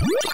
Woo!